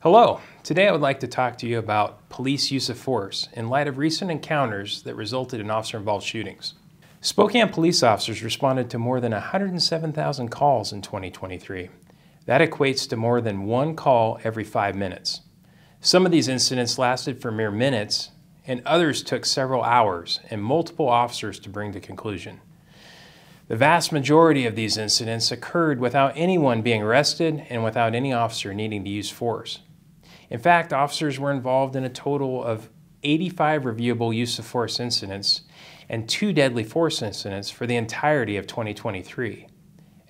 Hello. Today I would like to talk to you about police use of force in light of recent encounters that resulted in officer-involved shootings. Spokane police officers responded to more than 107,000 calls in 2023. That equates to more than one call every five minutes. Some of these incidents lasted for mere minutes, and others took several hours and multiple officers to bring to conclusion. The vast majority of these incidents occurred without anyone being arrested and without any officer needing to use force. In fact, officers were involved in a total of 85 reviewable use of force incidents and two deadly force incidents for the entirety of 2023.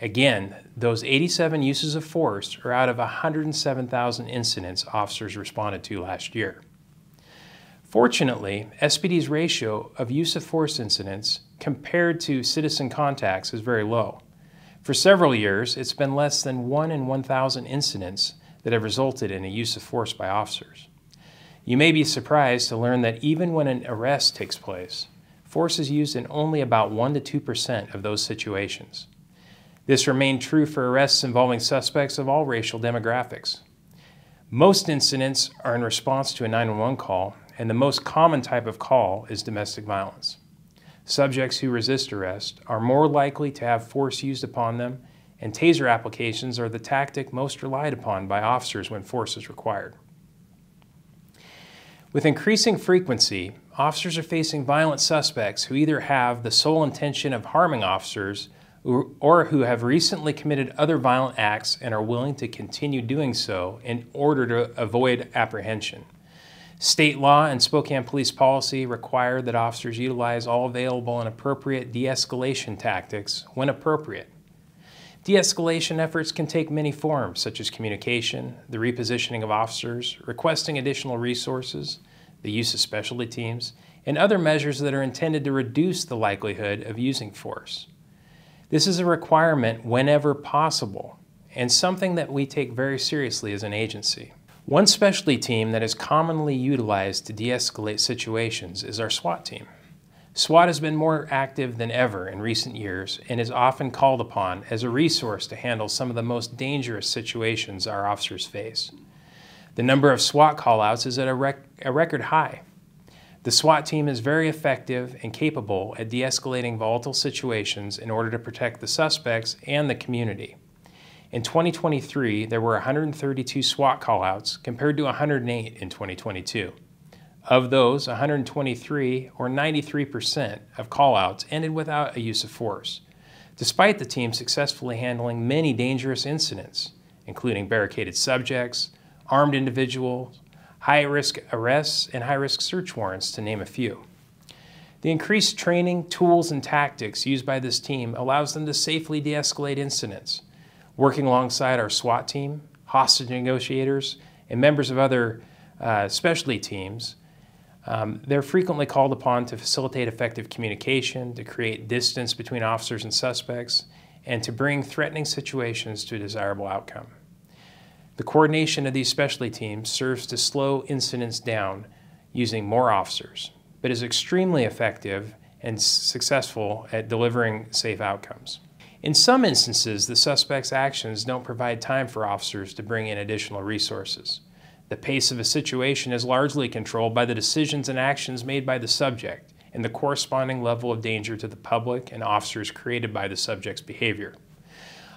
Again, those 87 uses of force are out of 107,000 incidents officers responded to last year. Fortunately, SPD's ratio of use of force incidents compared to citizen contacts is very low. For several years, it's been less than 1 in 1,000 incidents that have resulted in a use of force by officers. You may be surprised to learn that even when an arrest takes place, force is used in only about 1 to 2% of those situations. This remained true for arrests involving suspects of all racial demographics. Most incidents are in response to a 911 call, and the most common type of call is domestic violence. Subjects who resist arrest are more likely to have force used upon them, and taser applications are the tactic most relied upon by officers when force is required. With increasing frequency, officers are facing violent suspects who either have the sole intention of harming officers or who have recently committed other violent acts and are willing to continue doing so in order to avoid apprehension. State law and Spokane police policy require that officers utilize all available and appropriate de escalation tactics when appropriate. De escalation efforts can take many forms, such as communication, the repositioning of officers, requesting additional resources, the use of specialty teams, and other measures that are intended to reduce the likelihood of using force. This is a requirement whenever possible, and something that we take very seriously as an agency. One specialty team that is commonly utilized to de-escalate situations is our SWAT team. SWAT has been more active than ever in recent years and is often called upon as a resource to handle some of the most dangerous situations our officers face. The number of SWAT callouts is at a, rec a record high. The SWAT team is very effective and capable at de-escalating volatile situations in order to protect the suspects and the community. In 2023, there were 132 SWAT callouts compared to 108 in 2022. Of those, 123 or 93% of callouts ended without a use of force, despite the team successfully handling many dangerous incidents, including barricaded subjects, armed individuals, high-risk arrests, and high-risk search warrants, to name a few. The increased training, tools, and tactics used by this team allows them to safely de-escalate incidents, working alongside our SWAT team, hostage negotiators, and members of other uh, specialty teams, um, they're frequently called upon to facilitate effective communication, to create distance between officers and suspects, and to bring threatening situations to a desirable outcome. The coordination of these specialty teams serves to slow incidents down using more officers, but is extremely effective and successful at delivering safe outcomes. In some instances, the suspect's actions don't provide time for officers to bring in additional resources. The pace of a situation is largely controlled by the decisions and actions made by the subject and the corresponding level of danger to the public and officers created by the subject's behavior.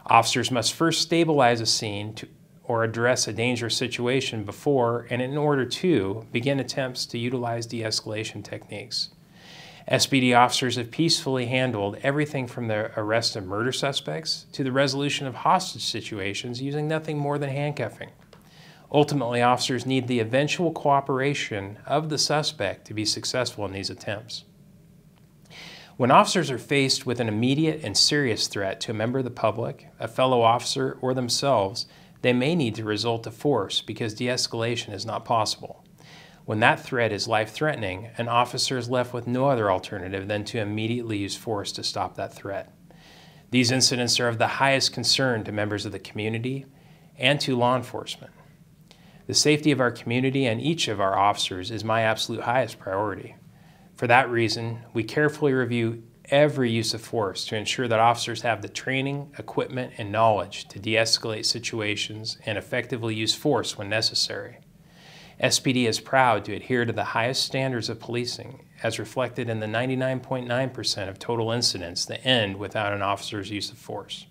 Officers must first stabilize a scene to, or address a dangerous situation before and in order to begin attempts to utilize de-escalation techniques. SPD officers have peacefully handled everything from the arrest of murder suspects to the resolution of hostage situations using nothing more than handcuffing. Ultimately, officers need the eventual cooperation of the suspect to be successful in these attempts. When officers are faced with an immediate and serious threat to a member of the public, a fellow officer, or themselves, they may need to resort to force because de-escalation is not possible. When that threat is life-threatening, an officer is left with no other alternative than to immediately use force to stop that threat. These incidents are of the highest concern to members of the community and to law enforcement. The safety of our community and each of our officers is my absolute highest priority. For that reason, we carefully review every use of force to ensure that officers have the training, equipment, and knowledge to de escalate situations and effectively use force when necessary. SPD is proud to adhere to the highest standards of policing, as reflected in the 99.9% of total incidents that end without an officer's use of force.